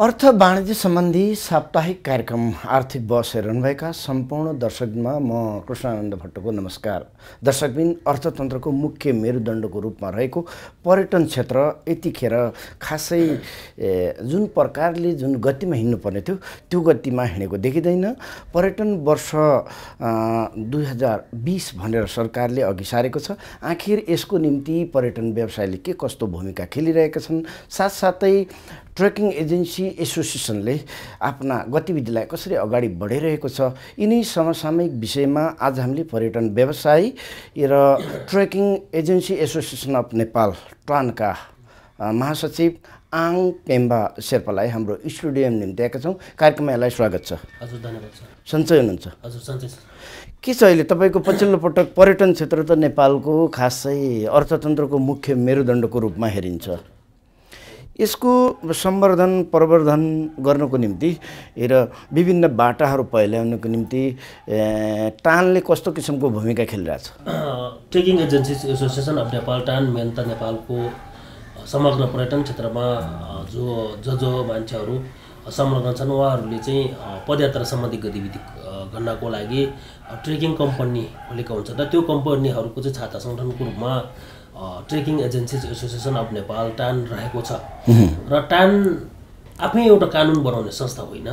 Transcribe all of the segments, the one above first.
अर्थ वाणिज्य सम्बन्धी साप्ताहिक कार्यक्रम आर्थिक बस हेर्नुभएका सम्पूर्ण दर्शकमा म कृष्णानन्द भट्टको नमस्कार। दर्शकबिन अर्थतन्त्रको मुख्य मेरुदण्डको रूपमा रहेको पर्यटन क्षेत्र यतिखेर खासै जुन प्रकारले जुन गतिमा हिँड्नुपर्ने थियो त्यो गतिमा हिँडेको देखिँदैन। पर्यटन वर्ष दुई हजार बिस भनेर सरकारले अघि सारेको छ। आखिर यसको निम्ति पर्यटन व्यवसायले के कस्तो भूमिका खेलिरहेका छन्? साथसाथै ट्रेकिङ एजेन्सी एसोसिएसनले आफ्ना गतिविधिलाई कसरी अगाडि बढाइरहेको छ यिनै समसामयिक विषयमा आज हामीले पर्यटन व्यवसाय र trekking agency association of Nepal ट्वानका महासचिव आङ पेम्बा शेर्पालाई हाम्रो स्टुडियोमा निम्ति आएका छौँ। कार्यक्रममा यसलाई स्वागत छ। हजुर धन्यवाद सन्चै हुनुहुन्छ? हजुर सन्चै के छ अहिले तपाईँको पछिल्लो पटक पर्यटन क्षेत्र त नेपालको खासै अर्थतन्त्रको मुख्य मेरुदण्डको रूपमा हेरिन्छ? यसको सम्वर्धन प्रवर्धन गर्नको निम्ति र विभिन्न बाटाहरू पहिल्याउनको निम्ति टानले कस्तो किसिमको भूमिका खेलिरहेछ? Trekking agencies association of Nepal TAAN main त नेपालको समग्र पर्यटन क्षेत्रमा जो जो जो मान्छेहरू संलग्न छन् उहाँहरूले चाहिँ पदयात्रा सम्बन्धी गतिविधि गर्नको लागि ट्रेकिङ कम्पनी खोलेको हुन्छ। र त्यो कम्पनीहरूको चाहिँ छाता सङ्गठनको रूपमा trekking agencies association of Nepal TAAN रहेको छ। र टान आफै एउटा कानुन बनाउने संस्था होइन।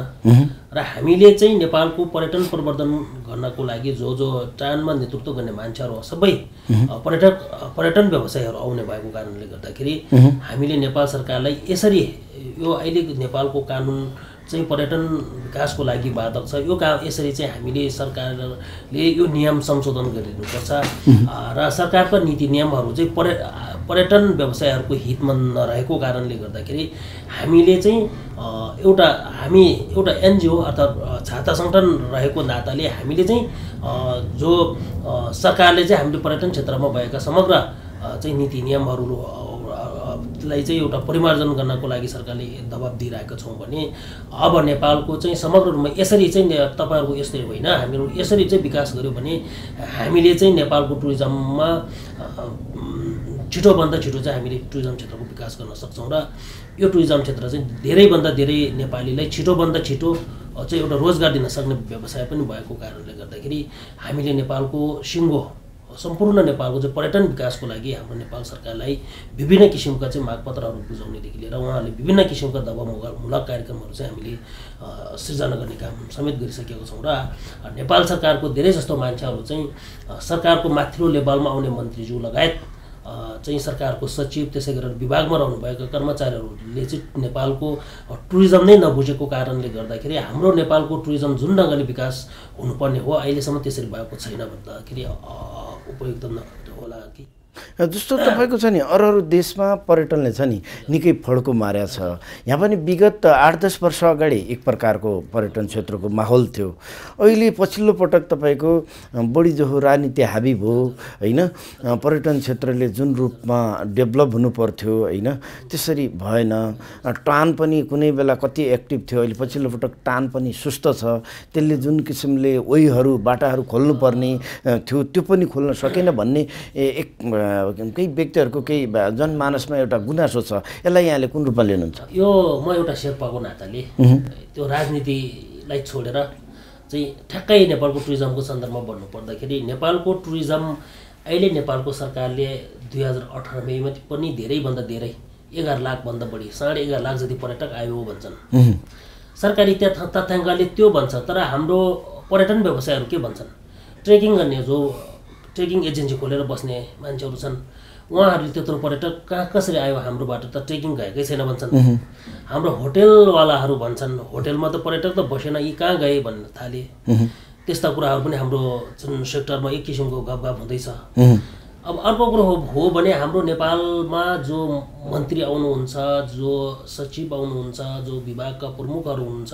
र हामीले चाहिँ नेपालको पर्यटन प्रवर्धन गर्नको लागि जो जो टानमा नेतृत्व गर्ने मान्छेहरू सबै पर्यटक पर्यटन व्यवसायहरू आउने भएको कारणले गर्दाखेरि हामीले नेपाल सरकारलाई यसरी यो अहिले नेपालको कानुन चाहिँ पर्यटन विकासको लागि बाधक छ। यो का यसरी चाहिँ हामीले सरकारले यो नियम संशोधन गरिदिनुपर्छ। र सरकारका नीति नियमहरू चाहिँ पर्य पर्यटन व्यवसायहरूको हितमा नरहेको कारणले गर्दाखेरि हामीले चाहिँ एउटा हामी एउटा एनजिओ अर्थात् छाता सङ्गठन रहेको नाताले हामीले चाहिँ जो सरकारले चाहिँ हामीले पर्यटन क्षेत्रमा भएका समग्र चाहिँ नीति नियमहरू लाई चाहिँ एउटा परिमार्जन गर्नको लागि सरकारले दबाब दिइरहेका छौँ भने अब नेपालको चाहिँ समग्र रूपमा यसरी चाहिँ तपाईँहरूको यस्तै होइन हामीहरू यसरी चाहिँ विकास गऱ्यो भने हामीले चाहिँ नेपालको टुरिज्ममा छिटोभन्दा छिटो चाहिँ हामीले टुरिज्म क्षेत्रको विकास गर्न सक्छौँ र यो टुरिज्म क्षेत्र चाहिँ धेरैभन्दा धेरै नेपालीलाई छिटोभन्दा छिटो चाहिँ एउटा रोजगार दिन सक्ने व्यवसाय पनि भएको कारणले गर्दाखेरि हामीले नेपालको सिङ्गो सम्पूर्ण नेपालको चाहिँ पर्यटन विकासको लागि हाम्रो नेपाल सरकारलाई विभिन्न किसिमका चाहिँ मागपत्रहरू बुझाउनेदेखि लिएर उहाँहरूले विभिन्न किसिमका दबावमूलक कार्यक्रमहरू चाहिँ हामीले सृजना गर्ने काम समेत गरिसकेको छौँ र नेपाल सरकारको धेरै जस्तो मान्छेहरू चाहिँ सरकारको माथिल्लो लेभलमा आउने मन्त्रीज्यू लगायत चाहिँ सरकारको सचिव त्यसै गरेर विभागमा रहनुभएका कर्मचारीहरूले चाहिँ नेपालको टुरिज्म नै नबुझेको कारणले गर्दाखेरि हाम्रो नेपालको टुरिज्म जुन ढङ्गले विकास हुनुपर्ने हो अहिलेसम्म त्यसरी भएको छैन भन्दाखेरि उपयुक्त होला कि? जस्तो तपाईँको छ नि अरू अरू देशमा पर्यटनले छ नि निकै फड्को मारेको छ। यहाँ पनि विगत आठ दस वर्ष अगाडि एक प्रकारको पर्यटन क्षेत्रको माहौल थियो। अहिले पछिल्लो पटक तपाईँको बढी जसो राजनीति हाबी भयो होइन? पर्यटन क्षेत्रले जुन रूपमा डेभलप हुनु पर्थ्यो होइन? त्यसरी भएन। टान पनि कुनै बेला कति एक्टिभ थियो। अहिले पछिल्लो पटक टान पनि सुस्त छ। त्यसले जुन किसिमले ओहीहरू बाटाहरू खोल्नुपर्ने थियो त्यो पनि खोल्न सकेन भन्ने एक केही व्यक्तिहरूको केही जनमानसमा एउटा गुनासो छ यसलाई यहाँले कुन रूपमा लिनुहुन्छ? यो म एउटा शेर्पाको नाताले त्यो राजनीतिलाई छोडेर चाहिँ ठ्याक्कै नेपालको टुरिज्मको सन्दर्भमा भन्नु पर्दाखेरि नेपालको टुरिज्म अहिले नेपालको सरकारले दुई हजार अठार मेमा पनि धेरैभन्दा धेरै एघार लाखभन्दा बढी साढे एघार लाख जति पर्यटक आयो भन्छन्। सरकारी तथ्याङ्कले त्यो भन्छ तर हाम्रो पर्यटन व्यवसायहरू के भन्छन्? ट्रेकिङ गर्ने जो ट्रेकिङ एजेन्सी खोलेर बस्ने मान्छेहरू छन्। उहाँहरूले त्यत्रो पर्यटक कहाँ कसरी आयो हाम्रोबाट त ट्रेकिङ गएकै छैन भन्छन्। हाम्रो होटेलवालाहरू भन्छन् होटेलमा त पर्यटक त बसेन यी कहाँ गए भन्न थाले। त्यस्ता कुराहरू पनि हाम्रो जुन सेक्टरमा एक किसिमको गफगाफ हुँदैछ। अब अर्को कुरो हो हो भने हाम्रो नेपालमा जो मन्त्री आउनुहुन्छ जो सचिव आउनुहुन्छ जो विभागका प्रमुखहरू हुनुहुन्छ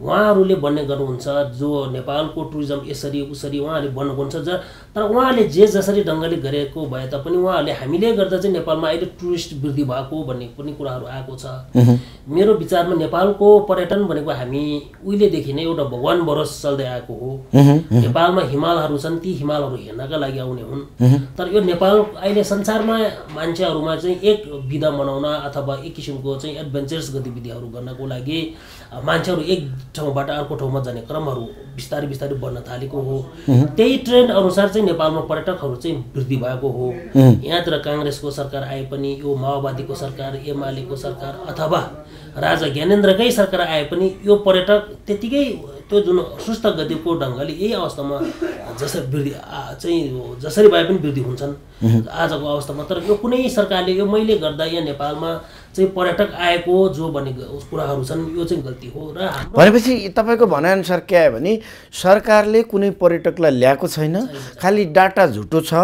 उहाँहरूले भन्ने गर्नुहुन्छ जो नेपालको टुरिज्म यसरी उसरी उहाँहरूले भन्नुहुन्छ ज तर उहाँले जे जसरी ढङ्गले गरेको भए तापनि उहाँहरूले हामीले गर्दा चाहिँ नेपालमा अहिले टुरिस्ट वृद्धि भएको भन्ने पनि कुराहरू आएको छ। मेरो विचारमा नेपालको पर्यटन भनेको हामी उहिलेदेखि नै एउटा भगवान् बरस चल्दै आएको हो। नेपालमा हिमालहरू छन् ती हिमालहरू हेर्नका लागि आउने हुन्। तर यो नेपाल अहिले संसारमा मान्छेहरूमा चाहिँ एक विधा मनाउन अथवा एक किसिमको चाहिँ एडभेन्चरस गतिविधिहरू गर्नको लागि मान्छेहरू एक ठाउँबाट अर्को ठाउँमा जाने क्रमहरू बिस्तारै बिस्तारै बढ्न थालेको हो। त्यही ट्रेन्ड अनुसार चाहिँ नेपालमा पर्यटकहरू चाहिँ वृद्धि भएको हो। यहाँतिर काङ्ग्रेसको सरकार आए पनि यो माओवादीको सरकार एमालेको सरकार अथवा राजा ज्ञानेन्द्रकै सरकार आए पनि यो पर्यटक त्यत्तिकै त्यो जुन सुस्त गतिको ढङ्गले यही अवस्थामा जसरी वृद्धि चाहिँ जसरी भए पनि वृद्धि हुन्छन्। आजको अवस्थामा तर यो कुनै सरकारले यो मैले गर्दा यहाँ नेपालमा चाहिँ पर्यटक आएको जो भन्ने कुराहरू छन् यो चाहिँ गल्ती हो र भनेपछि तपाईँको भनाइअनुसार के आयो भने सरकारले कुनै पर्यटकलाई ल्याएको छैन। खालि डाटा झुटो छ।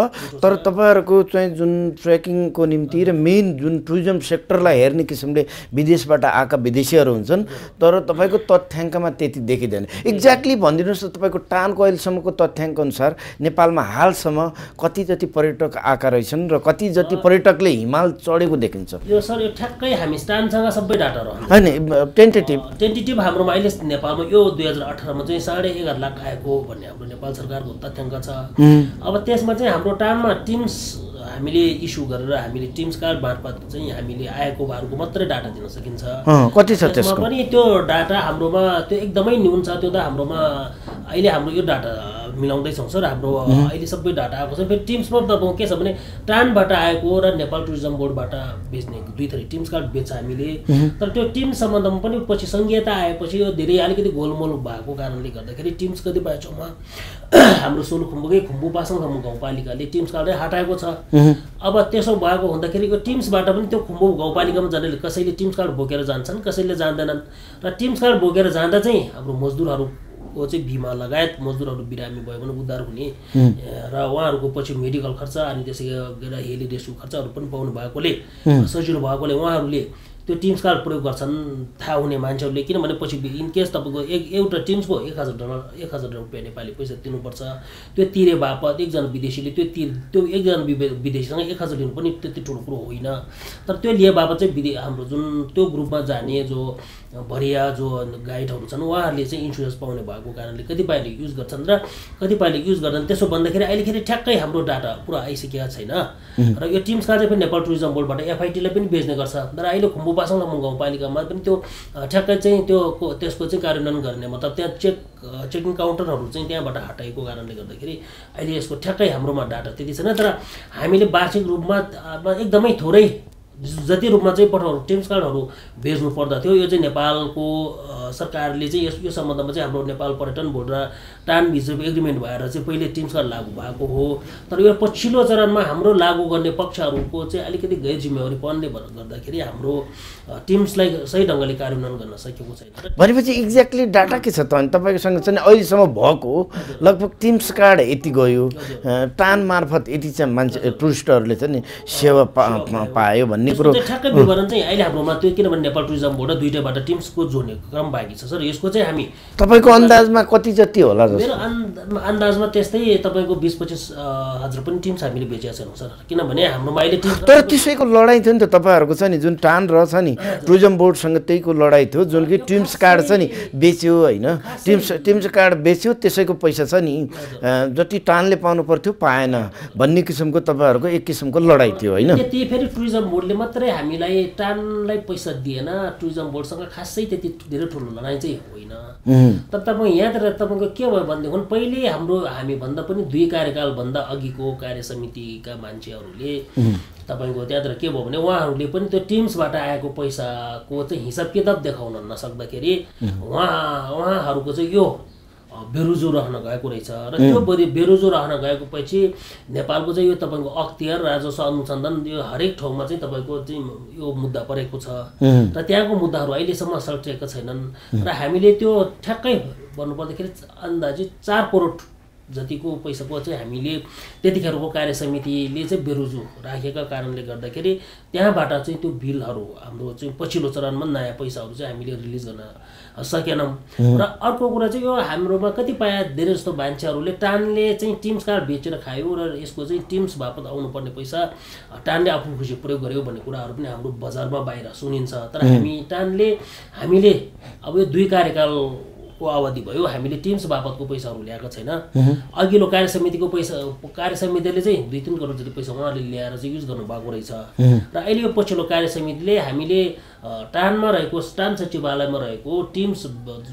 तर तपाईँहरूको चाहिँ जुन ट्रेकिङको निम्ति र मेन जुन टुरिज्म सेक्टरलाई हेर्ने किसिमले विदेशबाट आएका विदेशीहरू हुन्छन् तर तपाईँको तथ्याङ्कमा त्यति देखिँदैन। एक्ज्याक्टली भनिदिनुहोस् त तपाईँको टानको अहिलेसम्मको तथ्याङ्क अनुसार नेपालमा हालसम्म कति जति पर्यटक आएका रहेछन् र कति जति पर्यटकले हिमाल चढेको देखिन्छ। यो सर यो ठ्याक्कै हामी स्टानसँग सबै डाटा रहन्छ। होइन टेन्टेटिभ टेन्टेटिभ हाम्रोमा अहिले नेपालमा यो दुई हजार अठारमा चाहिँ साढे एघार लाख आएको भन्ने हाम्रो नेपाल सरकारको तथ्याङ्क छ। अब त्यसमा चाहिँ हाम्रो टाइममा टिम्स हामीले इस्यु गरेर हामीले टिम्स कार्ड मार्फत चाहिँ हामीले आएको भारको मात्रै डाटा दिन सकिन्छ। कति छ त्यसमा पनि त्यो डाटा हाम्रोमा त्यो एकदमै न्यून छ त्यो त हाम्रोमा अहिले हाम्रो यो डाटा मिलाउँदैछौँ सर हाम्रो अहिले सबै डाटा आएको छ। फेरि टिम्समा तपाईँको के छ भने टानबाट आएको र नेपाल टुरिज्म बोर्डबाट बेच्ने दुई थरी टिम्स कार्ड बेच्छ हामीले। तर त्यो टिम सम्बन्धमा पनि पछि सङ्घीयता आएपछि यो धेरै अलिकति गोलमोल भएको कारणले गर्दाखेरि टिम्स कतिपय ठाउँमा हाम्रो सोलुखुम्बुकै खुम्बु पासाङसम्म गाउँपालिकाले टिम्स कार्डै हटाएको छ। अब त्यसो भएको हुँदाखेरि यो टिम्सबाट पनि त्यो खुम्बु गाउँपालिकामा जाने कसैले टिम्स कार्ड बोकेर जान्छन् कसैले जान्दैनन्। र टिम्स कार्ड बोकेर जाँदा चाहिँ हाम्रो मजदुरहरूको चाहिँ बिमा लगायत मजदुरहरू बिरामी भयो भने उद्धार हुने र उहाँहरूको पछि मेडिकल खर्च अनि त्यसै गरेर हेली रेस्क्यु खर्चहरू पनि पाउनु भएकोले सजिलो भएकोले उहाँहरूले त्यो टिम्स कार्ड प्रयोग गर्छन् थाहा हुने मान्छेहरूले किनभने पछि इनकेस तपाईँको एक एउटा टिम्सको एक हजार डलर एक हजार रुपियाँ नेपाली पैसा तिर्नुपर्छ। त्यो तिरे बापत एकजना विदेशीले त्यो तिर त्यो एकजना विदेशीसँग एक हजार दिनु पनि त्यति ठुलो कुरो होइन। तर त्यो लिए बापत चाहिँ विदे हाम्रो जुन त्यो ग्रुपमा जाने जो भरिया जो गाइडहरू छन् उहाँहरूले चाहिँ इन्सुरेन्स पाउने भएको कारणले कतिपयले युज गर्छन् र कतिपयले युज गर्छन् त्यसो भन्दाखेरि अहिलेखेरि ठ्याक्कै हाम्रो डाटा पुरा आइसकेका छैन। र यो टिम्स कार्ड चाहिँ नेपाल टुरिज्म बोर्डबाट एफआइटीले पनि बेच्ने गर्छ। तर अहिले खुम्बु पासाङ गाउँपालिकामा पनि त्यो ठ्याक्कै चाहिँ त्यो त्यसको चाहिँ कार्यान्वयन गर्ने मतलब त्यहाँ चेक चेकिङ काउन्टरहरू चाहिँ त्यहाँबाट हटाएको कारणले गर्दाखेरि अहिले यसको ठ्याक्कै हाम्रोमा डाटा त्यति छैन। तर हामीले वार्षिक रूपमा एकदमै थोरै जति रूपमा चाहिँ पठाउ टिम्स कार्डहरू बेच्नु पर्दथ्यो यो चाहिँ नेपालको सरकारले चाहिँ यस यो सम्बन्धमा चाहिँ हाम्रो नेपाल पर्यटन बोर्ड र टान बिच एग्रिमेन्ट भएर चाहिँ पहिले टिम्स कार्ड लागू भएको हो। तर यो पछिल्लो चरणमा हाम्रो लागू गर्ने पक्षहरूको चाहिँ अलिकति गैर जिम्मेवारी पर्ने भएर गर्दाखेरि हाम्रो टिम्सलाई सही ढङ्गले कार्यान्वयन गर्न सकेको छैन भनेपछि एक्ज्याक्टली डाटा के छ त अनि तपाईँकोसँग चाहिँ अहिलेसम्म भएको लगभग टिम्स कार्ड यति गयो टान मार्फत यति चाहिँ मान्छे टुरिस्टहरूले चाहिँ नि सेवा पा पायो। भन्ने कुरो। ठ्याक्कै विवरण चाहिँ अहिले हाम्रोमा त्यो किनभने नेपाल टुरिज्म बोर्ड दुइटैबाट टिम्सको जोड्ने क्रम बाँकी छ सर। यसको चाहिँ हामी तपाईँको अन्दाजमा कति जति होला मेरो अन्द अन्दाजमा त्यस्तै तपाईँको बिस पच्चिस हजार पनि टिम्स हामीले बेचेका छैनौँ सर। किनभने हाम्रोमा अहिले तर त्यसैको लडाइँ थियो नि त तपाईँहरूको छ नि जुन टान रहेछ नि टुरिज्म बोर्डसँग त्यहीको लडाइँ थियो जुन कि टिम्स कार्ड छ नि बेच्यो होइन। टिम्स टिम्स कार्ड बेच्यो त्यसैको पैसा छ नि जति टानले पाउनु पर्थ्यो पाएन भन्ने किसिमको तपाईँहरूको एक किसिमको लडाइँ थियो होइन। त्यति फेरि टुरिज्म बोर्डले मात्रै हामीलाई टानलाई पैसा दिएन टुरिज्म बोर्डसँग खासै त्यति धेरै ठुलो लडाइँ चाहिँ होइन। तर तपाईँ यहाँतिर तपाईँको के भयो भनेदेखि पहिले हाम्रो हामीभन्दा पनि दुई कार्यकालभन्दा अघिको कार्य समितिका मान्छेहरूले तपाईँको त्यहाँतिर के भयो भने उहाँहरूले पनि त्यो टिम्सबाट आएको पैसाको चाहिँ हिसाब किताब देखाउन नसक्दाखेरि उहाँ उहाँहरूको चाहिँ यो बेरुजु रहन गएको रहेछ र त्यो बेरुजु रहन गएको पछि नेपालको चाहिँ यो तपाईँको अख्तियार राजस्व अनुसन्धान यो हरेक ठाउँमा चाहिँ तपाईँको चाहिँ यो मुद्दा परेको छ। र त्यहाँको मुद्दाहरू अहिलेसम्म सल्टिएका छैनन्। र हामीले त्यो ठ्याक्कै भन्नुपर्दाखेरि अन्दाजी चार करोड जतिको पैसाको चाहिँ हामीले त्यतिखेरको कार्य समितिले चाहिँ बेरोजु राखेका कारणले गर्दाखेरि त्यहाँबाट चाहिँ त्यो बिलहरू हाम्रो चाहिँ पछिल्लो चरणमा नयाँ पैसाहरू चाहिँ हामीले रिलिज गर्न सकेनौँ। र अर्को कुरा चाहिँ यो हाम्रोमा कतिपय धेरै जस्तो मान्छेहरूले टानले चाहिँ टिम्स कार्ड बेचेर खायो र यसको चाहिँ टिम्स बापत आउनुपर्ने पैसा टानले आफू खुसी प्रयोग गर्यो भन्ने कुराहरू पनि हाम्रो बजारमा बाहिर सुनिन्छ। तर हामी टानले हामीले अब यो दुई कार्यकालको अवधि भयो हामीले टिम्स बापतको पैसाहरू ल्याएको छैन। अघिल्लो कार्य समितिको पैसा कार्य समितिले चाहिँ दुई तिन करोड जति पैसा उहाँहरूले ल्याएर चाहिँ युज गर्नुभएको रहेछ। र अहिले यो पछिल्लो कार्य समितिले हामीले टानमा रहेको टान सचिवालयमा रहेको टिम्स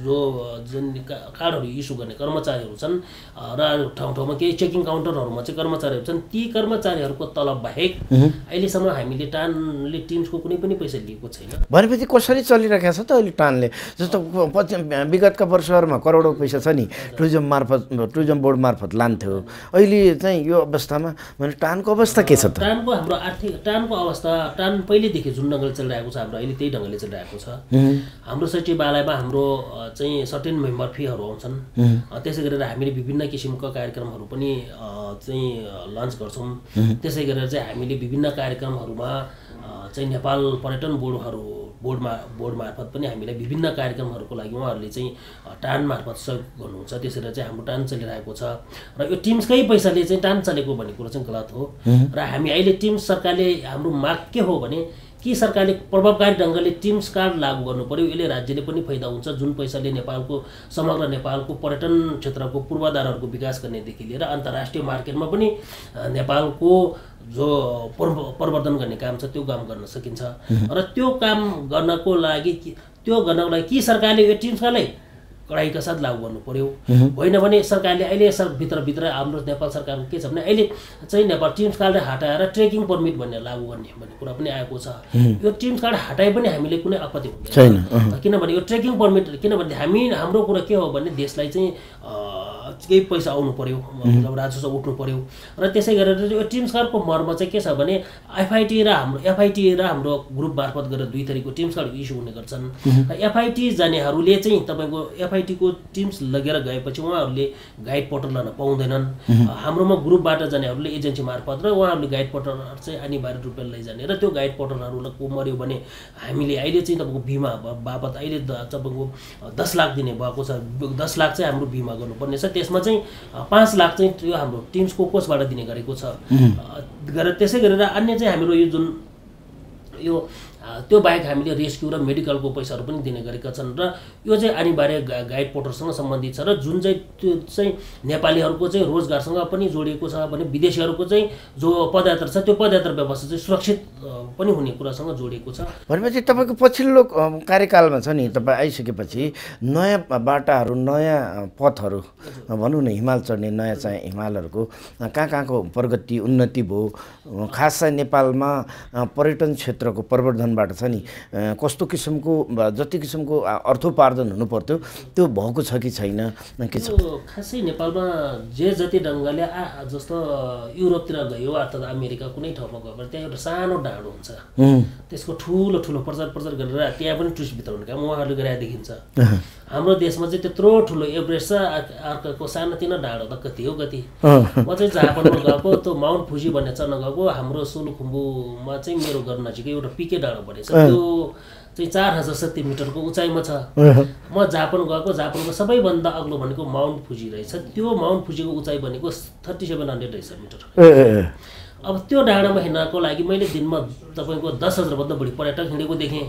जो जुन का- कार्डहरू इस्यु गर्ने कर्मचारीहरू छन् र ठाउँ ठाउँमा केही चेकिङ काउन्टरहरूमा चाहिँ कर्मचारीहरू छन् ती कर्मचारीहरूको तलब बाहेक अहिलेसम्म हामीले टानले टिम्सको कुनै पनि पैसा लिएको छैन। भनेपछि कसरी चलिरहेको छ त अहिले टानले? जस्तो पछि विगतका वर्षहरूमा करोडौँ पैसा छ नि टुरिज्म मार्फत टुरिज्म बोर्ड मार्फत लान्थ्यो। अहिले चाहिँ यो अवस्थामा भने टानको अवस्था के छ त? टानको हाम्रो आर्थिक टानको अवस्था टान पहिल्यैदेखि जुन ढङ्गले चलिरहेको छ हाम्रो अहिले त्यही ढङ्गले चलिरहेको छ। हाम्रो सचिवालयमा हाम्रो चाहिँ सर्टेन मेम्बर फीहरू आउँछन् त्यसै गरेर हामीले विभिन्न किसिमका कार्यक्रमहरू पनि चाहिँ लन्च गर्छौँ। त्यसै गरेर चाहिँ हामीले विभिन्न कार्यक्रमहरूमा चाहिँ नेपाल पर्यटन बोर्डहरू बोर्डमा बोर्ड मार्फत पनि हामीलाई विभिन्न कार्यक्रमहरूको लागि उहाँहरूले चाहिँ टान मार्फत सहयोग गर्नुहुन्छ। त्यसरी चाहिँ हाम्रो टान चलिरहेको छ। र यो टिम्सकै पैसाले चाहिँ टान चलेको भन्ने कुरो चाहिँ गलत हो। र हामी अहिले टिम्स सरकारले हाम्रो माग के हो भने कि सरकारले प्रभावकारी ढङ्गले टिम्स कार्ड लागू गर्नु पर्यो यसले राज्यले पनि फाइदा हुन्छ जुन पैसाले नेपालको समग्र नेपालको पर्यटन क्षेत्रको पूर्वाधारहरूको विकास गर्नेदेखि लिएर अन्तर्राष्ट्रिय मार्केटमा पनि नेपालको जो प्रव- प्रवर्धन गर्ने काम छ त्यो काम गर्न सकिन्छ। र त्यो काम गर्नको लागि त्यो गर्नको लागि कि सरकारले यो टिम्स कार्डलाई कडाइका साथ लागू गर्नु पर्यो। होइन भने सरकारले अहिले भित्रभित्र हाम्रो नेपाल सरकारको के छ भने अहिले चाहिँ नेपाल टिम्स कार्ड हटाएर ट्रेकिङ पर्मिट भन्ने लागू गर्ने भन्ने कुरा पनि आएको छ। यो टिम्स कार्ड हटाए पनि हामीले कुनै आपत्ति हुँदैन। किनभने यो ट्रेकिङ पर्मिट किनभने हामी हाम्रो कुरा के हो भने देशलाई चाहिँ केही पैसा आउनु पर्यो जब राजस्व उठ्नु पर्यो। र त्यसै गरेर यो टिम्स कार्डको मर्म चाहिँ के छ भने एफआइटी र हाम्रो एफआइटी र हाम्रो ग्रुप मार्फत गरेर दुई थरीको टिम्स कार्ड इस्यु हुने गर्छन्। र एफआइटी जानेहरूले चाहिँ तपाईँको एफआइटीको टिम्स लगेर गएपछि उहाँहरूले गाइड पोर्टल लान पाउँदैनन्। हाम्रोमा ग्रुपबाट जानेहरूले एजेन्सी मार्फत र उहाँहरूले गाइड पोर्टल चाहिँ अनिवार्य रूपले लैजाने र त्यो गाइड पोर्टलहरूको मऱ्यो भने हामीले अहिले चाहिँ तपाईँको बिमा बापत अहिले तपाईँको दस लाख दिने भएको छ। दस लाख चाहिँ हाम्रो बिमा गर्नुपर्ने छ त्यसमा चाहिँ पाँच लाख चाहिँ त्यो हाम्रो टिम्सको कोषबाट दिने गरेको छ। त्यसै गरेर अन्य चाहिँ हाम्रो यो जुन यो त्यो बाहेक हामीले रेस्क्यु र मेडिकलको पैसाहरू पनि दिने गरेका छन् र यो चाहिँ अनिवार्य गा- गाइड पोर्टलसँग सम्बन्धित छ र जुन चाहिँ त्यो चाहिँ नेपालीहरूको चाहिँ रोजगारसँग पनि जोडिएको छ भने विदेशीहरूको चाहिँ जो पदयात्रा छ त्यो पदयात्रा व्यवस्था चाहिँ सुरक्षित पनि हुने कुरासँग जोडिएको छ। भनेपछि तपाईँको पछिल्लो कार्यकालमा छ नि तपाईँ आइसकेपछि नयाँ बाटाहरू नयाँ पथहरू भनौँ न हिमाल चढ्ने नयाँ चाहिँ हिमालहरूको कहाँ कहाँको प्रगति उन्नति भयो खास चाहिँ नेपालमा पर्यटन क्षेत्रको प्रवर्धनबाट छ नि कस्तो किसिमको जति किसिमको अर्थोपार्जन हुनु पर्थ्यो त्यो भएको छ कि छैन के छ? खासै नेपालमा जे जति ढङ्गले आ जस्तो युरोपतिर गयो अर्थात् अमेरिका कुनै ठाउँमा गयो भने त्यहाँ एउटा सानो डाँडो हुन्छ। त्यसको ठुलो ठुलो प्रचार प्रचार गरेर त्यहाँ पनि टुरिस्ट भित्राउने काम उहाँहरूले गरेर देखिन्छ। हाम्रो देशमा चाहिँ त्यत्रो ठुलो एभरेस्ट छ अर्क- अर्काको सानोतिनो डाँडो त कति हो कति? म चाहिँ जापानमा गएको त्यो माउन्ट फुजी भन्ने चढ्न गएको हाम्रो सोलुखुम्बुमा चाहिँ मेरो घर नजिकै एउटा पिके डाँडो भन्ने छ त्यो चाहिँ चार हजार सत्ती मिटरको उचाइमा छ। म जापान गएको जापानको सबैभन्दा अग्लो भनेको माउन्ट फुजी रहेछ। त्यो माउन्ट फुजीको उचाइ भनेको थर्टी सेभेन हन्ड्रेड रहेछ मिटर। अब त्यो डाँडामा हिँड्नको लागि मैले दिनमा तपाईँको दस हजारभन्दा बढी पर्यटक हिँडेको देखेँ।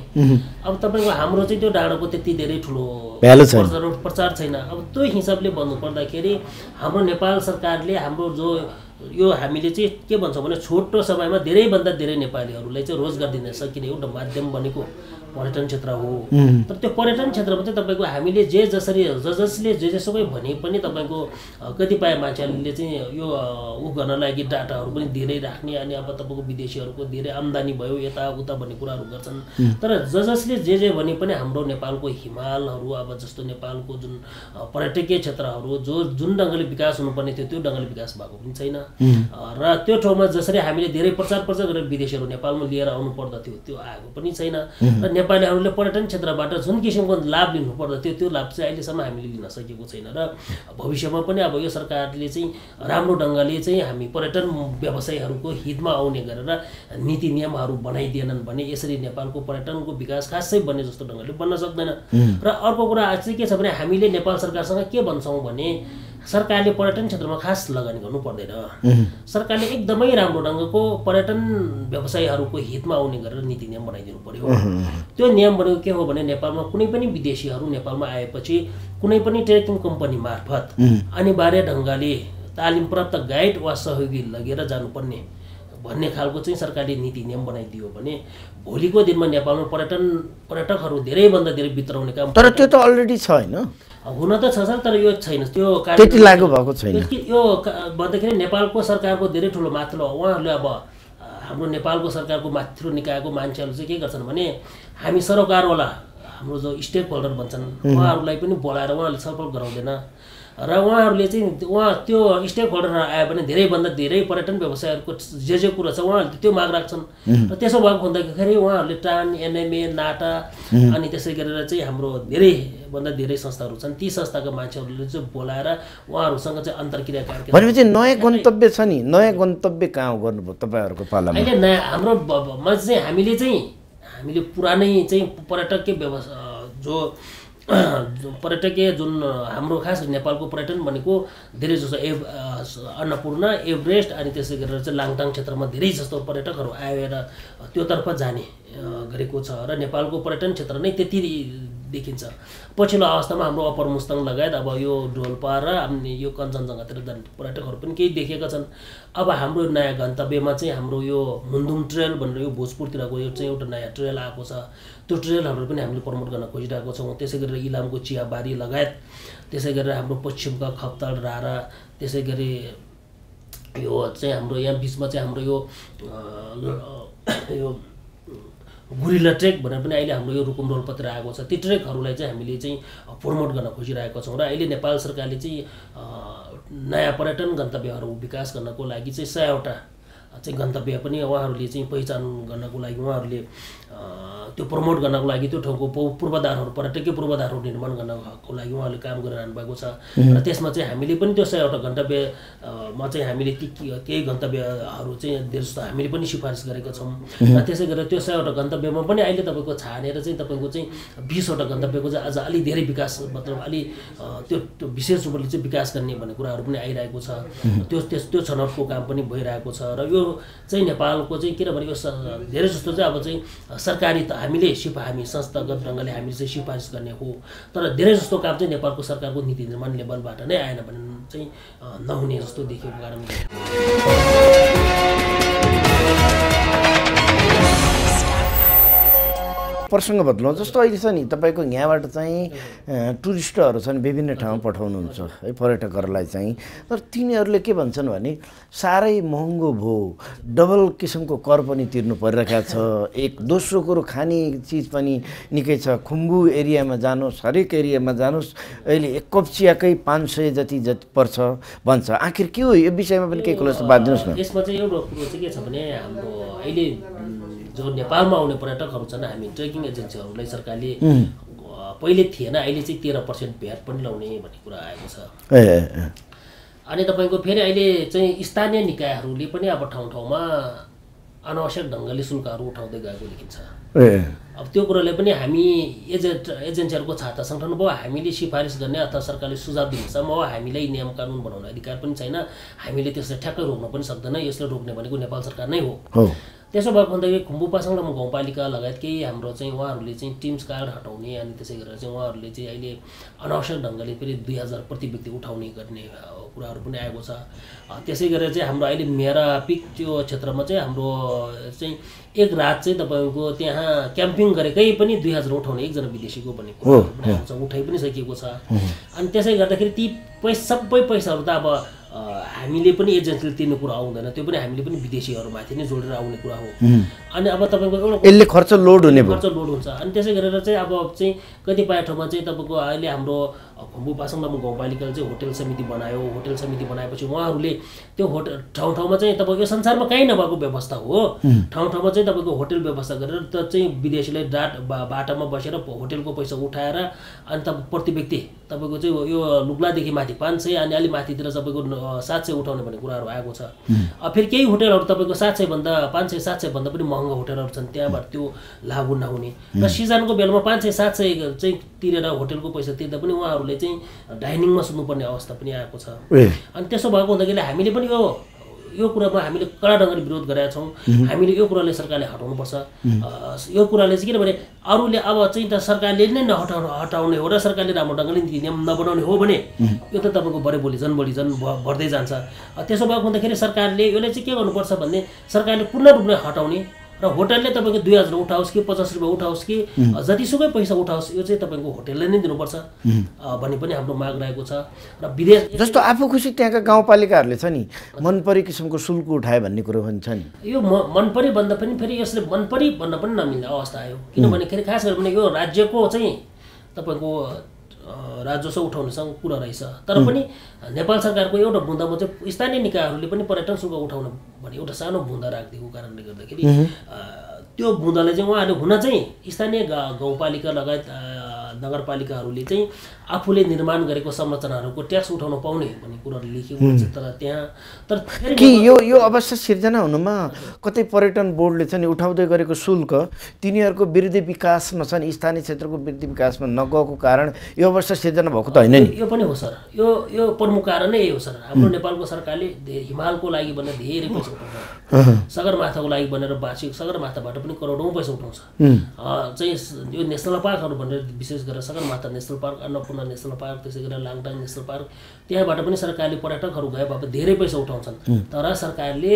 अब तपाईँको हाम्रो चाहिँ त्यो डाँडाको त्यति धेरै ठुलो। प्रचार छैन। अब त्यो हिसाबले भन्नु पर्दाखेरि हाम्रो नेपाल सरकारले हाम्रो जो यो हामीले चाहिँ के भन्छौँ भने छोटो समयमा धेरैभन्दा धेरै नेपालीहरूलाई चाहिँ रोजगार दिन सकिने एउटा माध्यम बनेको पर्यटन क्षेत्र हो। तर त्यो पर्यटन क्षेत्रमा चाहिँ तपाईँको हामीले जे जसरी ज जसले जे जेसुकै भने पनि तपाईँको कतिपय मान्छेहरूले चाहिँ यो उ गर्न लागि डाटाहरू पनि धेरै राख्ने अनि अब तपाईँको विदेशीहरूको धेरै आम्दानी भयो यताउता भन्ने कुराहरू गर्छन्। तर ज जसले जे जे भने पनि हाम्रो नेपालको हिमालहरू अब जस्तो नेपालको जुन पर्यटकीय क्षेत्रहरू जो जुन ढङ्गले विकास हुनुपर्ने थियो त्यो ढङ्गले विकास भएको पनि छैन। र त्यो ठाउँमा जसरी हामीले धेरै प्रचार प्रचार गरेर विदेशीहरू नेपालमा लिएर आउनु पर्दथ्यो त्यो आएको पनि छैन। र नेपालीहरूले पर्यटन क्षेत्रबाट जुन किसिमको लाभ लिनु पर्दथ्यो त्यो लाभ चाहिँ अहिलेसम्म हामीले लिन सकेको छैन र भविष्यमा पनि अब यो सरकारले चाहिँ राम्रो ढङ्गले चाहिँ हामी पर्यटन व्यवसायीहरूको हितमा आउने गरेर नीति नियमहरू बनाइदिएनन् भने यसरी नेपालको पर्यटनको विकास खासै बन्ने जस्तो ढङ्गले बन्न सक्दैन। र अर्को कुरा चाहिँ के छ भने हामीले नेपाल सरकारसँग के भन्छौँ भने सरकारले पर्यटन क्षेत्रमा खास लगानी गर्नु पर्दैन। सरकारले एकदमै राम्रो ढङ्गको पर्यटन व्यवसायीहरूको हितमा आउने गरेर नीति नियम बनाइदिनु पर्यो। त्यो नियम भनेको के हो भने नेपालमा कुनै पनि विदेशीहरू नेपालमा आएपछि कुनै पनि ट्रेकिङ कम्पनी मार्फत अनिवार्य ढङ्गले तालिम प्राप्त गाइड वा सहयोगी लगेर जानुपर्ने। भन्ने खालको चाहिँ सरकारले नीति नियम बनाइदियो भने भोलिको दिनमा नेपालमा पर्यटन पर्यटकहरू धेरैभन्दा धेरै वितराउने काम तर त्यो त अलरेडी छ होइन? हुन त छ सर तर यो छैन। त्यो त्यति लागु भएको छैन। यो भन्दाखेरि नेपालको सरकारको धेरै ठुलो माथिल्लो उहाँहरूले अब हाम्रो नेपालको सरकारको माथिल्लो निकायको मान्छेहरू चाहिँ के गर्छन् भने हामी सरोकारवाला हाम्रो जो स्टेक होल्डर भन्छन् उहाँहरूलाई पनि बोलाएर उहाँहरूले छलफल गराउँदैन। र उहाँहरूले चाहिँ उहाँ त्यो स्टेक होल्डर आयो भने धेरैभन्दा धेरै पर्यटन व्यवसायहरूको जे जे कुरो छ उहाँहरूले त्यो माग राख्छन्। र त्यसो भएको हुँदाखेरि उहाँहरूले टान एनएमए नाटा अनि त्यसै गरेर चाहिँ हाम्रो धेरैभन्दा धेरै संस्थाहरू छन्। ती संस्थाका मान्छेहरूले चाहिँ बोलाएर उहाँहरूसँग चाहिँ अन्तर्क्रिया कार्यक्रम भनेपछि नयाँ गन्तव्य छ नि। नयाँ गन्तव्य कहाँ गर्नुभयो तपाईँहरूको पालामा? अहिले नयाँ हाम्रो चाहिँ हामीले चाहिँ हामीले पुरानै चाहिँ पर्यटकीय व्यवसा जो जो पर्यटकीय जुन हाम्रो खास नेपालको पर्यटन भनेको धेरै जस्तो एभ अन्नपूर्ण एभरेस्ट अनि त्यसै गरेर चाहिँ लाङटाङ क्षेत्रमा धेरै जस्तो पर्यटकहरू आएर त्योतर्फ जाने गरेको छ। र नेपालको पर्यटन क्षेत्र नै त्यति देखिन्छ। पछिल्लो अवस्थामा हाम्रो अप्पर मुस्ताङ लगायत अब यो डोल्पा र यो कञ्चनजङ्घातिर जाने पर्यटकहरू पनि केही देखेका छन्। अब हाम्रो नयाँ गन्तव्यमा चाहिँ हाम्रो यो मुन्दुम ट्रेल भनेर यो भोजपुरतिरको यो चाहिँ एउटा नयाँ ट्रेल आएको छ। त्यो ट्रेलहरू पनि हामीले प्रमोट गर्न खोजिरहेको छौँ। त्यसै गरेर इलामको चियाबारी लगायत त्यसै गरेर हाम्रो पश्चिमका खप्ताल रारा त्यसै गरी यो चाहिँ हाम्रो यहाँ बिचमा चाहिँ हाम्रो यो यो गुरिल्ला ट्रेक भनेर पनि अहिले हाम्रो यो रुकुम रोल्पातिर आएको छ। ती ट्रेकहरूलाई चाहिँ हामीले चाहिँ प्रमोट गर्न खोजिरहेका छौँ र अहिले नेपाल सरकारले चाहिँ नयाँ पर्यटन गन्तव्यहरू विकास गर्नको लागि चाहिँ सयवटा चाहिँ गन्तव्य पनि उहाँहरूले चाहिँ पहिचान गर्नको लागि उहाँहरूले त्यो प्रमोट गर्नको लागि त्यो ठाउँको पूर्वाधारहरू पर्यटकीय पूर्वाधारहरू निर्माण गर्नको लागि उहाँहरूले काम गरिरहनु भएको छ। र त्यसमा चाहिँ हामीले पनि त्यो सयवटा गन्तव्य अ, मा चाहिँ हामीले ती त्यही गन्तव्यहरू चाहिँ धेरै जस्तो हामीले पनि सिफारिस गरेका छौँ। र त्यसै गरेर त्यो सयवटा गन्तव्यमा पनि अहिले तपाईँको छानेर चाहिँ तपाईँको चाहिँ बिसवटा गन्तव्यको चाहिँ अझ अलि धेरै विकास मतलब अलि त्यो त्यो विशेष रूपले चाहिँ विकास गर्ने भन्ने कुराहरू पनि आइरहेको छ। त्यो त्यस त्यो छनौटको काम पनि भइरहेको छ। र यो चाहिँ नेपालको चाहिँ किनभने यो धेरै जस्तो चाहिँ अब चाहिँ सरकारी त हामीले सिफा हामी संस्थागत ढङ्गले हामीले चाहिँ सिफारिस गर्ने हो। तर धेरै जस्तो काम चाहिँ नेपालको सरकारको नीति निर्माण लेभलबाट नै आएन भने चाहिँ नहुने जस्तो देखिएको कारणले। प्रसङ्ग बदलौँ जस्तो अहिले छ नि तपाईँको यहाँबाट चाहिँ टुरिस्टहरू छन् विभिन्न ठाउँमा पठाउनुहुन्छ है पर्यटकहरूलाई चाहिँ। तर तिनीहरूले के भन्छन् भने साह्रै महँगो भयो डबल किसिमको कर पनि तिर्नु परिरहेको छ। एक दोस्रो कुरो खाने चिज पनि निकै छ। खुम्बु एरियामा जानुहोस् हरेक एरियामा जानुहोस् अहिले एक कप चियाकै पाँच सय जति जति पर्छ भन्छ। आखिर के हो यो विषयमा पनि केही खुलस्त बाँधिदिनुहोस् न। यसमा चाहिँ एउटा कुरो चाहिँ के छ भने हाम्रो अहिले जो नेपालमा आउने पर्यटकहरू छन् हामी ट्रेकिङ एजेन्सीहरूलाई सरकारले पहिले थिएन अहिले चाहिँ तेह्र पर्सेन्ट भ्याट पनि लाउने भन्ने कुरा आएको छ। अनि तपाईँको फेरि अहिले चाहिँ स्थानीय निकायहरूले पनि अब ठाउँ ठाउँमा अनावश्यक ढङ्गले शुल्कहरू उठाउँदै गएको देखिन्छ। अब त्यो कुरोले पनि हामी एजेन्ट एजेन्सीहरूको छाता सङ्गठन भयो हामीले सिफारिस गर्ने अथवा सरकारले सुझाव दिनेसम्म हो हामीलाई नियम कानुन बनाउने अधिकार पनि छैन हामीले त्यसलाई ठ्याक्कै रोक्न पनि सक्दैन यसले रोक्ने भनेको नेपाल सरकार नै हो। त्यसो भएको हुँदाखेरि खुम्बु पासाङलाम गाउँपालिका लगायत केही हाम्रो चाहिँ उहाँहरूले चाहिँ टिम्स कार्ड हटाउने अनि त्यसै गरेर चाहिँ उहाँहरूले चाहिँ अहिले अनावश्यक ढङ्गले फेरि दुई हजार प्रति व्यक्ति उठाउने गर्ने कुराहरू पनि आएको छ। त्यसै गरेर चाहिँ हाम्रो अहिले मेरा पिक त्यो क्षेत्रमा चाहिँ हाम्रो चाहिँ एक रात चाहिँ तपाईँको त्यहाँ क्याम्पिङ गरेकै पनि दुई हजार उठाउने एकजना विदेशीको भन्ने छ उठाइ पनि सकिएको छ। अनि त्यसै गर्दाखेरि ती पैसा सबै पैसाहरू त अब हामीले पनि एजेन्सीले तिर्ने कुरा आउँदैन। त्यो पनि हामीले पनि विदेशीहरूमाथि नै जोडेर आउने कुरा हो। अनि अब तपाईँको एउटा यसले खर्च लोड हुने खर्च लोड हुन्छ। अनि त्यसै गरेर चाहिँ अब चाहिँ कतिपय ठाउँमा चाहिँ तपाईँको अहिले हाम्रो खुम्बु पासाङ लामु गाउँपालिकाले चाहिँ होटेल समिति बनायो। होटेल समिति बनाएपछि उहाँहरूले त्यो होटेल ठाउँ ठाउँमा चाहिँ तपाईँको यो संसारमा कहीँ नभएको व्यवस्था हो। ठाउँ ठाउँमा चाहिँ तपाईँको होटेल व्यवस्था गरेर त चाहिँ विदेशीले डाट बाटामा बसेर होटेलको पैसा उठाएर अनि त प्रति व्यक्ति तपाईँको चाहिँ यो लुग्लादेखि माथि पाँच सय अनि अलिक माथितिर तपाईँको सात सय उठाउने भन्ने कुराहरू आएको छ। अब फेरि केही होटेलहरू तपाईँको सात सयभन्दा पाँच सय सात सयभन्दा पनि महँगो होटेलहरू छन्। त्यहाँबाट त्यो लागु नहुने। र सिजनको बेलामा पाँच सय सात सय चाहिँ तिरेर होटेलको पैसा तिर्दा पनि उहाँहरूले चाहिँ डाइनिङमा सुत्नुपर्ने अवस्था पनि आएको छ। अनि त्यसो भएको हुँदाखेरि हामीले पनि यो यो कुरामा हामीले कडा ढङ्गले विरोध गरेका छौँ। हामीले यो कुराले सरकारले हटाउनुपर्छ। यो कुराले चाहिँ किनभने अरूले अब चाहिँ त सरकारले नै नहटाउनु हटाउने हो र सरकारले राम्रो ढङ्गले नीति नियम नबनाउने हो भने यो त तपाईँको बढी भोलि झन् भोलि झन् बढ्दै जान्छ। त्यसो भएको हुँदाखेरि सरकारले यसले चाहिँ के गर्नुपर्छ भने सरकारले पूर्ण रूपले हटाउने र होटलले तपाईँको दुई हजार उठाओस् कि पचास रुपियाँ उठाओस् कि जतिसुकै पैसा उठाओस् यो चाहिँ तपाईँको होटलले नै दिनुपर्छ। भन्ने पनि हाम्रो माग रहेको छ। र विदेश जस्तो आफू खुसी त्यहाँका गाउँपालिकाहरूले छ नि मन परी किसिमको शुल्क उठाए भन्ने कुरो पनि छ नि। यो म मन परी भन्दा पनि फेरि यसले मन परी भन्न पनि नमिल्ने अवस्था आयो। किनभने फेरि खास गरेर पनि यो राज्यको चाहिँ तपाईँको राजस्व उठाउनेसँग कुरा रहेछ। तर पनि नेपाल सरकारको एउटा बुँदामा चाहिँ स्थानीय निकायहरूले पनि पर्यटन शुल्क उठाउन भने एउटा सानो बुँदा राखिदिएको कारणले गर्दाखेरि त्यो बुँदाले चाहिँ उहाँहरूले हुन चाहिँ स्थानीय गाउँपालिका लगायत नगरपालिकाहरूले चाहिँ आफूले निर्माण गरेको संरचनाहरूको ट्याक्स उठाउन पाउने भन्ने कुराहरू लेखिएको हुन्छ। तर त्यहाँ तर कि यो यो अवस्था सिर्जना हुनुमा कतै पर्यटन बोर्डले चाहिँ नि उठाउँदै गरेको शुल्क तिनीहरूको वृद्धि विकासमा छ नि स्थानीय क्षेत्रको वृद्धि विकासमा नगएको कारण यो अवस्था सिर्जना भएको त होइन नि। यो पनि हो सर। यो यो प्रमुख कारण नै यही हो सर। हाम्रो नेपालको सरकारले हिमालको लागि भनेर धेरै पैसा उठाउँछ। सगरमाथाको लागि भनेर वार्षिक सगरमाथाबाट पनि करोडौँ पैसा उठाउँछ। चाहिँ यो नेसनल पार्कहरू भनेर विशेष गरेर Sagarmatha national park Annapurna national park त्यसै गरेर लाङटाङ नेसनल पार्क त्यहाँबाट पनि सरकारले पर्यटकहरू गए बापत धेरै पैसा उठाउँछन्। तर सरकारले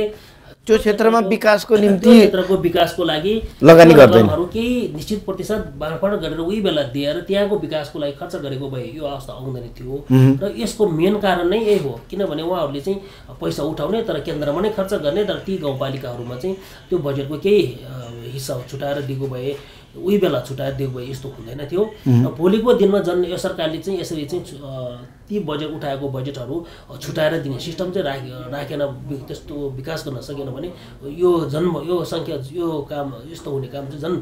त्यो क्षेत्रमा विकासको निम्ति क्षेत्रको विकासको लागि लगानी त्यो गर्दैन। रकमहरू केही निश्चित प्रतिशत बाँडफाँड गरेर उही बेला दिएर त्यहाँको विकासको लागि खर्च गरेको भए यो अवस्था आउँदैन थियो। र यसको मेन कारण नै यही हो किनभने उहाँहरूले चाहिँ पैसा उठाउने तर केन्द्रमा नै खर्च गर्ने तर ती गाउँपालिकाहरूमा चाहिँ त्यो बजेटको केही हिस्सा छुटाएर दिएको भए उही बेला छुटाएर दिएको भए यस्तो हुँदैन थियो। र भोलिको दिनमा जन यो सरकारले चाहिँ यसरी चाहिँ ती बजेट उठाएको बजेटहरू अ, छुटाएर दिने सिस्टम चाहिँ राख राखेन त्यस्तो विकास गर्न सकेन भने यो जन्म यो सङ्ख्या यो काम यस्तो हुने काम चाहिँ झन्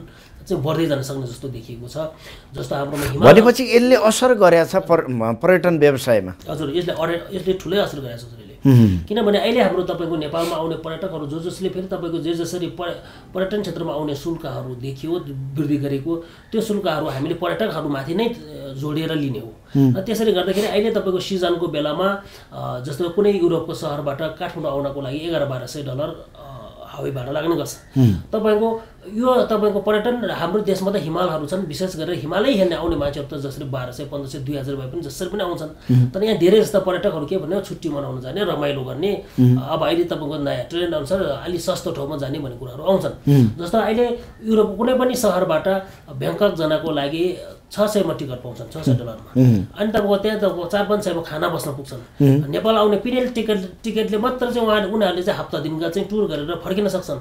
चाहिँ बढ्दै जान सक्ने जस्तो देखिएको छ। जस्तो हाम्रोमा हिमाल भनेपछि यसले असर गरेको छ पर पर्यटन व्यवसायमा। हजुर यसले यसले ठुलै असर गरेको छ हजुर यसले किनभने अहिले हाम्रो तपाईँको नेपालमा आउने पर्यटकहरू जो जसले फेरि तपाईँको जे जसरी पर्य पर्यटन क्षेत्रमा आउने शुल्कहरू देखियो वृद्धि गरेको त्यो शुल्कहरू हामीले पर्यटकहरूमाथि नै जोडेर लिने हो। र त्यसरी गर्दाखेरि अहिले तपाईँको सिजनको बेलामा जस्तो कुनै युरोपको सहरबाट काठमाडौँ आउनको लागि एघार बाह्र सय डलर हवाई भाडा लाग्ने गर्छ। तपाईँको यो तपाईँको पर्यटन हाम्रो देशमा त हिमालहरू छन् विशेष गरेर हिमालै हेर्ने आउने मान्छेहरू त जसरी बाह्र सय पन्ध्र सय दुई हजार भए पनि जसरी पनि आउँछन्। तर यहाँ धेरै जस्ता पर्यटकहरू के भन्ने छुट्टी मनाउन जाने रमाइलो गर्ने। अब अहिले तपाईँको नयाँ ट्रेन्ड अनुसार अलिक सस्तो ठाउँमा जाने भन्ने कुराहरू आउँछन्। जस्तो अहिले युरोप कुनै पनि सहरबाट ब्याङ्कक जानको लागि छ सयमा टिकट पाउँछन् छ सय डलरमा। अनि तपाईँको त्यहाँ तपाईँको चार पाँच सयमा खाना बस्न पुग्छन्। नेपाल आउने पिरियड टिकट टिकटले मात्र चाहिँ उहाँ उनीहरूले चाहिँ हप्ता दिनका चाहिँ टुर गरेर फर्किन सक्छन्।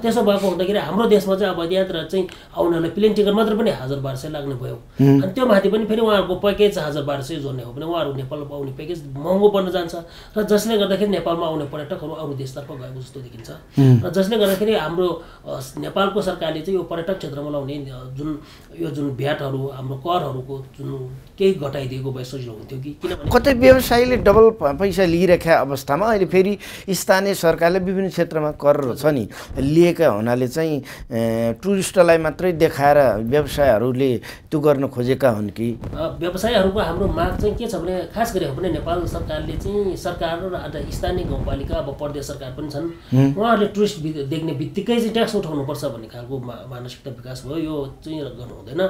त्यसो भएको हुँदाखेरि हाम्रो देशमा चाहिँ अब यहाँतिर चाहिँ आउनेहरूलाई प्लेन टिकट मात्र पनि हजार बाह्र सय लाग्ने भयो। अनि त्यो माथि पनि फेरि उहाँहरूको प्याकेज हजार बाह्र सय जोड्ने हो भने उहाँहरू नेपाल आउने प्याकेज महँगो पर्न जान्छ। र जसले गर्दाखेरि नेपालमा आउने पर्यटकहरू अरू देशतर्फ गएको जस्तो देखिन्छ। र जसले गर्दाखेरि हाम्रो नेपालको सरकारले चाहिँ यो पर्यटक क्षेत्रमा लाउने जुन यो जुन भ्याटहरू हाम्रो करहरूको जुन केही घटाइदिएको भए सजिलो हुन्थ्यो कि? किनभने कतै व्यवसायीले डबल पैसा लिइरहेका अवस्थामा अहिले फेरि स्थानीय सरकारले विभिन्न क्षेत्रमा कर छ नि लिएका हुनाले चाहिँ टुरिस्टलाई मात्रै देखाएर व्यवसायहरूले त्यो गर्न खोजेका हुन् कि? व्यवसायहरूको हाम्रो माग चाहिँ के छ भने खास गरी हो भने नेपाल सरकारले चाहिँ सरकार र स्थानीय गाउँपालिका अब प्रदेश सरकार पनि छन् उहाँहरूले टुरिस्ट देख्ने बित्तिकै चाहिँ ट्याक्स उठाउनुपर्छ भन्ने खालको मानसिकता विकास भयो यो चाहिँ गर्नु हुँदैन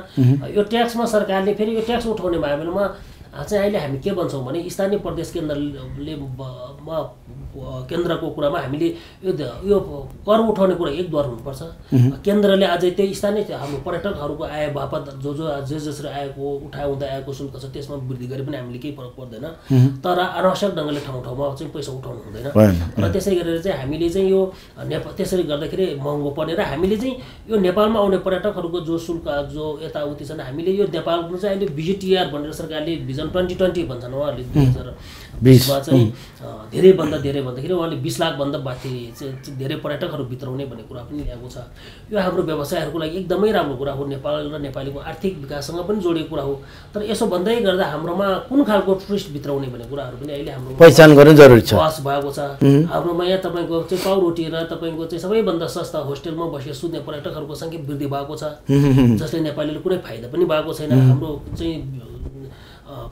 यो ट्याक्समा सरकारले फेरि यो ट्याक्स उठाउने अ, चाहिँ अहिले हामी के भन्छौँ भने स्थानीय प्रदेश केन्द्रले केन्द्रको कुरामा हामीले यो यो कर उठाउने कुरा एकद्वार हुनुपर्छ। केन्द्रले अझै त्यो स्थानीय हाम्रो पर्यटकहरूको आय बापत जो जो जे जसरी आएको उठाए हुँदै आएको शुल्क छ त्यसमा वृद्धि गरे पनि हामीले केही फरक पर्दैन। तर अनावश्यक ढङ्गले ठाउँ ठाउँमा चाहिँ पैसा उठाउनु हुँदैन। र त्यसै गरेर चाहिँ हामीले चाहिँ यो नेपाल त्यसरी गर्दाखेरि महँगो पर्ने र हामीले चाहिँ यो नेपालमा आउने पर्यटकहरूको जो शुल्क जो यताउति छन् हामीले यो नेपालमा चाहिँ अहिले भिजिटिआर भनेर सरकारले भिजा सिजन ट्वेन्टी ट्वेन्टी भन्छन् उहाँहरूले दुई हजार बिस, बिसमा चाहिँ धेरैभन्दा धेरै भन्दाखेरि उहाँले बिस लाखभन्दा माथि चाहिँ धेरै पर्यटकहरू भित्राउने भन्ने कुरा पनि ल्याएको छ। यो हाम्रो व्यवसायहरूको लागि एकदमै राम्रो कुरा हो। नेपाल र नेपालीको आर्थिक विकाससँग पनि जोडिएको कुरा हो। तर यसो भन्दै गर्दा हाम्रोमा कुन खालको टुरिस्ट भित्राउने भन्ने कुराहरू पनि अहिले हाम्रो पहिचान गर्नु जरुरी छ। बस भएको छ। हाम्रोमा यहाँ तपाईँको चाहिँ पाउरोटी र तपाईँको चाहिँ सबैभन्दा सस्ता होस्टेलमा बसेर सुत्ने पर्यटकहरूको सङ्ख्या वृद्धि भएको छ। जसले नेपालीले कुनै फाइदा पनि भएको छैन। हाम्रो चाहिँ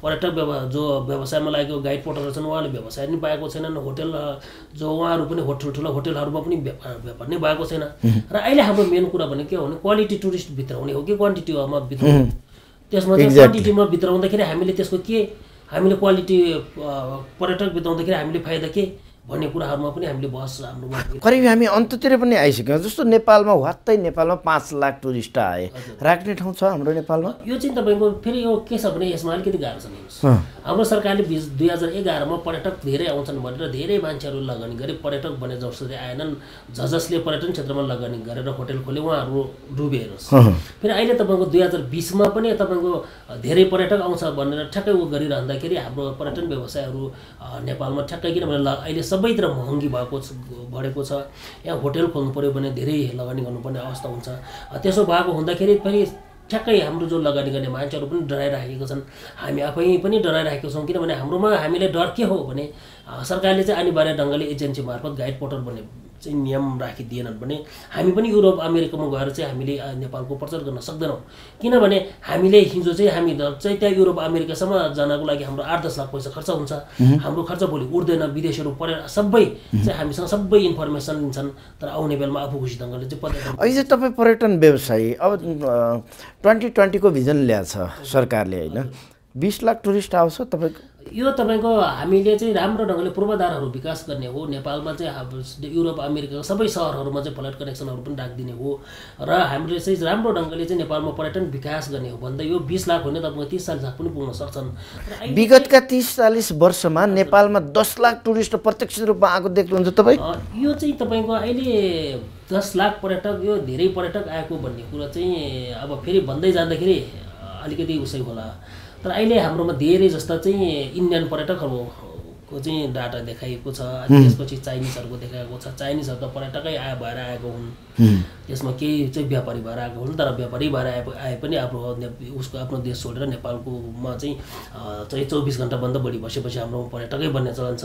पर्यटक व्यव जो व्यवसायमा लागेको गाइड पोर्टलहरू छन् उहाँले व्यवसाय पनि पाएको छैनन् होटेल जो उहाँहरू पनि होटल ठुलो होटेलहरूमा पनि व्यापार नै भएको छैन। र अहिले हाम्रो मेन कुरा भने के हो भने क्वालिटी टुरिस्ट भित्राउने हो कि क्वान्टिटीमा भित्राउने त्यसमा चाहिँ क्वान्टिटीमा भित्राउँदाखेरि हामीले त्यसको के हामीले क्वालिटी पर्यटक भित्राउँदाखेरि हामीले फाइदा के? भन्ने कुराहरूमा पनि हामीले बहस हाम्रोमा करिब हामी अन्त्यतिर पनि आइसक्यौँ। जस्तो नेपालमा वात्तै नेपालमा पाँच लाख टुरिस्ट आए। राख्ने ठाउँ छ हाम्रो नेपालमा? यो चाहिँ तपाईँको फेरि यो के छ भने यसमा अलिकति गाह्रो छ। हाम्रो सरकारले बिस दुई हजार एघारमा पर्यटक धेरै आउँछन् भनेर धेरै मान्छेहरू लगानी गरे पर्यटक भने जसरी आएनन्। ज जसले पर्यटन क्षेत्रमा लगानी गरेर होटेल खोले उहाँहरू डुबे हेर्नुहोस्। फेरि अहिले तपाईँको दुई हजार बिसमा पनि तपाईँको धेरै पर्यटक आउँछ भनेर ठ्याक्कै उ गरिरहँदाखेरि हाम्रो पर्यटन व्यवसायहरू नेपालमा ठ्याक्कै किनभने अहिले सबैतिर महँगी भएको बढेको छ। यहाँ होटेल खोल्नु पऱ्यो भने धेरै लगानी गर्नुपर्ने अवस्था हुन्छ। त्यसो भएको हुँदाखेरि फेरि ठ्याक्कै हाम्रो जो लगानी गर्ने मान्छेहरू पनि डराइराखेको छन्। हामी आफै पनि डराइराखेको छौँ किनभने हाम्रोमा हामीले डर के हो भने सरकारले चाहिँ अनिवार्य ढङ्गले एजेन्सी मार्फत गाइड पोर्टल भन्ने चाहिँ नियम राखिदिएनन् भने हामी पनि युरोप अमेरिकामा गएर चाहिँ हामीले नेपालको प्रचार गर्न सक्दैनौँ। किनभने हामीले हिजो चाहिँ हामी चाहिँ त्यहाँ युरोप अमेरिकासम्म जानको लागि हाम्रो आठ दस लाख पैसा खर्च हुन्छ। हाम्रो खर्च भोलि उठ्दैन विदेशीहरू परे सबै चाहिँ हामीसँग सबै इन्फर्मेसन छन् तर आउने बेलामा आफू खुसी ढङ्गले चाहिँ पर्यटन अहिले तपाईँ पर्यटन व्यवसायी अब ट्वेन्टी ट्वेन्टीको भिजन ल्याएको छ सरकारले होइन? बिस लाख टुरिस्ट आउँछ तपाईँको यो तपाईँको हामीले चाहिँ राम्रो ढङ्गले पूर्वाधारहरू विकास गर्ने हो। नेपालमा चाहिँ युरोप अमेरिकाको सबै सहरहरूमा चाहिँ फ्लाइट कनेक्सनहरू पनि राखिदिने हो र हामीले चाहिँ राम्रो ढङ्गले चाहिँ नेपालमा पर्यटन विकास गर्ने हो भन्दा यो बिस लाख होइन तपाईँको तिस चालिस लाख पनि पुग्न सक्छन्। विगतका तिस चालिस वर्षमा नेपालमा दस लाख टुरिस्ट प्रत्यक्ष रूपमा आएको देख्नुहुन्छ तपाईँ? यो चाहिँ तपाईँको अहिले दस लाख पर्यटक यो धेरै पर्यटक आएको भन्ने कुरा चाहिँ अब फेरि भन्दै जाँदाखेरि अलिकति उसै होला। तर अहिले हाम्रोमा धेरै जस्ता चाहिँ इन्डियन पर्यटकहरूको चाहिँ डाटा देखाइएको छ अनि त्यसपछि चाइनिजहरूको देखाएको छ। चाइनिजहरू त पर्यटकै आए भएर आएको हुन्। त्यसमा केही चाहिँ व्यापारी भएर आएको हुन् तर व्यापारी भएर आए आए पनि आफ्नो उसको आफ्नो देश छोडेर नेपालकोमा चाहिँ चाहिँ चौबिस घन्टाभन्दा बढी बसेपछि हाम्रो पर्यटकै बन्ने चलन छ।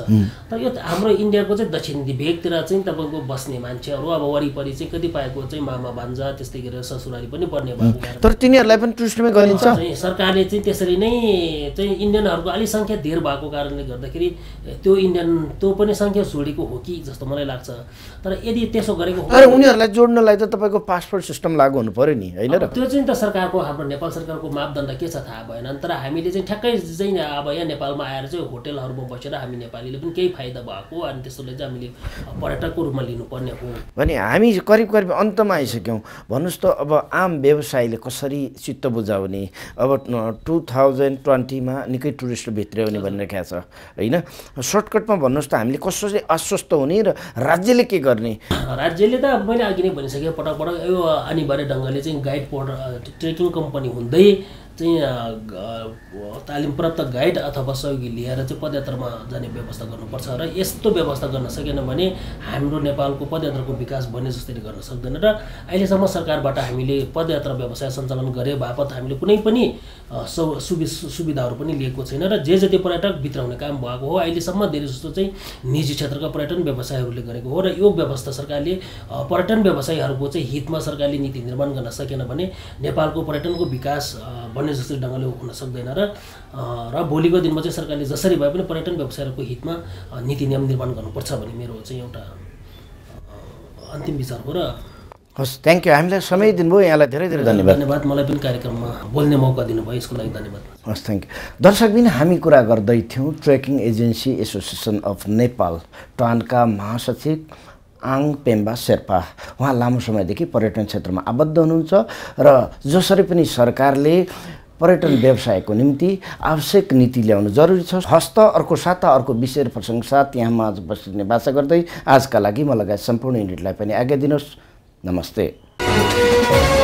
तर यो हाम्रो इन्डियाको चाहिँ दक्षिणी भेगतिर चाहिँ तपाईँको बस्ने मान्छेहरू अब वरिपरि चाहिँ कतिपयको चाहिँ मामा भान्जा त्यस्तै गरेर ससुराली पनि पर्ने भएको तर तिनीहरूलाई पनि टुरिस्टमै गरिन्छ? सरकारले चाहिँ त्यसरी नै चाहिँ इन्डियनहरूको अलिक सङ्ख्या धेर भएको कारणले गर्दाखेरि त्यो इन्डियन त्यो पनि सङ्ख्या छोडेको हो कि जस्तो मलाई लाग्छ। तर यदि त्यसो गरेको हो तर उनीहरूलाई जोड्नलाई त तपाईँको पासपोर्ट सिस्टम लागु हुनु पऱ्यो नि होइन र? त्यो चाहिँ त सरकारको हाम्रो नेपाल सरकारको मापदण्ड के छ थाहा भएन। तर हामीले चाहिँ ठ्याक्कै चाहिँ अब यहाँ नेपालमा आएर चाहिँ होटेलहरूमा बसेर हामी नेपालीले पनि केही फाइदा भएको अनि त्यसोले चाहिँ हामीले पर्यटकको रूपमा लिनुपर्ने हो। भने हामी करिब करिब अन्तमा आइसक्यौँ। भन्नुहोस् त अब आम व्यवसायीले कसरी चित्त बुझाउने? अब टु थाउजन्ड ट्वेन्टीमा निकै टुरिस्ट भित्र्याउने भनिरहेको छ होइन? सर्टकटमा भन्नुहोस् त हामीले कसरी आश्वस्त हुने र राज्यले के गर्ने? राज्यले त मैले अघि नै भनिसकेँ पटक पटक यो अनिवार्य ढङ्गले चाहिँ गाइड पोर्ट ट्रेकिङ कम्पनी हुँदै चाहिँ अ, ग- तालिम प्राप्त गाइड अथवा सहयोगी लिएर चाहिँ पदयात्रामा जाने व्यवस्था गर्नुपर्छ र यस्तो व्यवस्था गर्न सकेन भने हाम्रो नेपालको पदयात्राको विकास भन्ने जसरी गर्न सक्दैन र अहिलेसम्म सरकारबाट हामीले पदयात्रा व्यवसाय सञ्चालन गरे बापत हामीले कुनै पनि सुविधाहरू पनि लिएको छैन र जे जति पर्यटक भित्राउने काम भएको हो अहिलेसम्म धेरै जस्तो चाहिँ निजी क्षेत्रका पर्यटन व्यवसायहरूले गरेको हो र यो व्यवस्था सरकारले पर्यटन व्यवसायीहरूको चाहिँ हितमा सरकारले नीति निर्माण गर्न सकेन भने नेपालको पर्यटनको विकास अ, भन्ने जस्तो ढङ्गले हुन सक्दैन र र भोलिको दिनमा चाहिँ सरकारले जसरी भए पनि पर्यटन व्यवसायहरूको हितमा नीति नियम निर्माण गर्नुपर्छ भन्ने मेरो चाहिँ एउटा अन्तिम विचार हो र हस् थ्याङ्क यू हामीलाई समय दिनुभयो यहाँलाई धेरै धेरै धन्यवाद। धन्यवाद मलाई पनि कार्यक्रममा बोल्ने मौका दिनुभयो यसको लागि धन्यवाद। हस् थ्याङ्क यू दर्शकबिन हामी कुरा गर्दैथ्यौँ trekking agency association of Nepal टानका महासचिव आङ पेम्बा शेर्पा। उहाँ लामो समयदेखि पर्यटन क्षेत्रमा आबद्ध हुनुहुन्छ र जसरी पनि सरकारले पर्यटन व्यवसायको निम्ति आवश्यक नीति ल्याउनु जरुरी छ। हस्त अर्को साता अर्को विषय प्रसङ्ग साथ यहाँमा आज बस्ने बाचा गर्दै आजका लागि म लगायत सम्पूर्ण युनिटलाई पनि आज्ञा दिनुहोस्। नमस्ते।